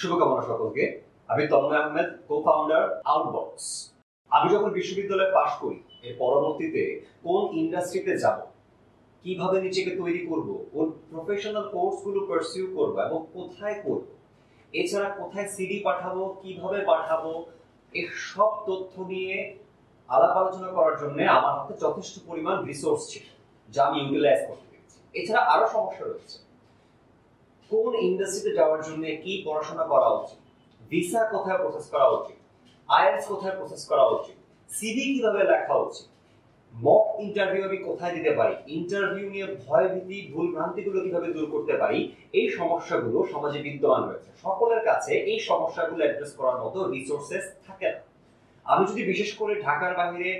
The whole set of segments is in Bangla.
শুভকামনা সকলকে। আমি Tanmoy Ahmed co founder Outbox আমি যখন বিশ্ববিদ্যালয়ে পাশ করি, এর পরবর্তীতে কোন ইন্ডাস্ট্রিতে যাব, কীভাবে নিজেকে তৈরি করব, কোন প্রফেশনাল কোর্সগুলো পারসিউ করব এবং কোথায় করব, এছাড়া কোথায় সিডি পাঠাবো, কীভাবে পাঠাবো এই সব তথ্য নিয়ে আলাপ আলোচনা করার জন্য আমার হাতে যথেষ্ট পরিমাণ রিসোর্স ছিল, যা আমি ইউটিলাইজ করতে পেরেছি। এছাড়া আরও সমস্যা রয়েছে। কোন ইন্ডাস্ট্রিতে যাওয়ার জন্য কি পড়াশোনা করা উচিত? ভিসা কোথায় প্রসেস করা উচিত? আইএলস কোথায় প্রসেস করা উচিত? সিভি কীভাবে লেখা উচিত? মক ইন্টারভিউ আমি কোথায় দিতে পারি? ইন্টারভিউ নিয়ে ভয়, ভীতি, ভুল ভ্রান্তিগুলো কীভাবে দূর করতে পারি? এই সমস্যাগুলো সমাজে বিদ্যমান রয়েছে। সকলের কাছে এই সমস্যাগুলো অ্যাড্রেস করার মতো রিসোর্সেস থাকে না। আমি যদি বিশেষ করে ঢাকার বাইরে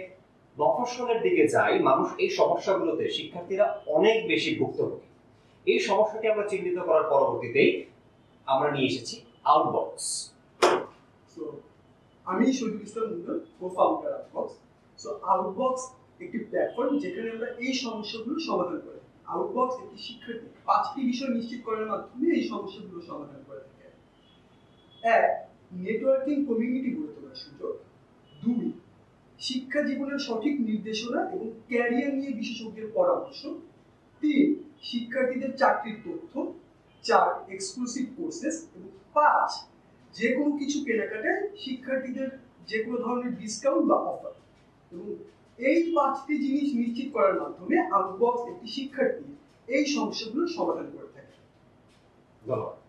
মফস্বলের দিকে যাই, মানুষ এই সমস্যাগুলোতে শিক্ষার্থীরা অনেক বেশি ভুক্তভোগী। এই সমস্যাটি আমরা চিহ্নিত করার পরবর্তীতেই আমরা নিয়ে এসেছি আউটবক্স আমি আউটবক্স সো আউটবক্স একটি প্ল্যাটফর্ম যেখানে আমরা এই সমস্যাগুলো সমাধান আউটবক্স একটি শিক্ষার্থী। পাঁচটি বিষয় নিশ্চিত করার মাধ্যমে এই সমস্যাগুলো সমাধান করে থাকে। এক নেটওয়ার্কিং কমিউনিটি গড়ে তোলার সুযোগ। দুই শিক্ষা জীবনের সঠিক নির্দেশনা এবং ক্যারিয়ার নিয়ে বিশেষজ্ঞের পরামর্শ। তিন শিক্ষার্থীদের চাকরির তথ্য, চার এক্সক্লুসিভ কোর্সেস এবং পাঁচ যে কোনো কিছু কেনাকাটায় শিক্ষার্থীদের যে কোনো ধরনের ডিসকাউন্ট বা অফার এবং এই পাঁচটি জিনিস নিশ্চিত করার মাধ্যমে আউটবক্স একটি শিক্ষার্থী এই সমস্যাগুলো সমাধান করে থাকে। ধন্যবাদ।